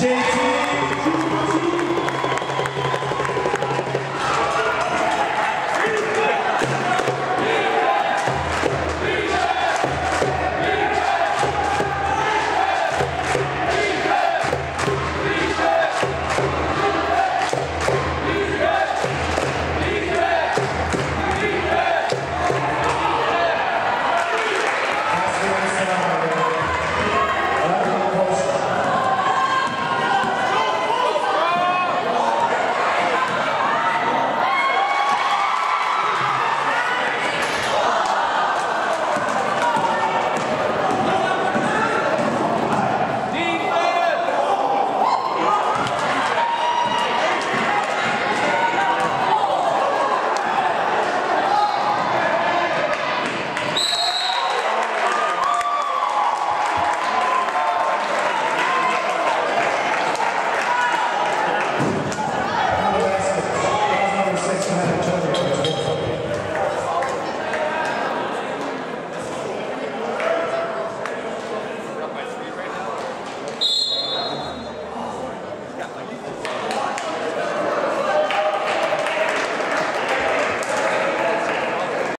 JT.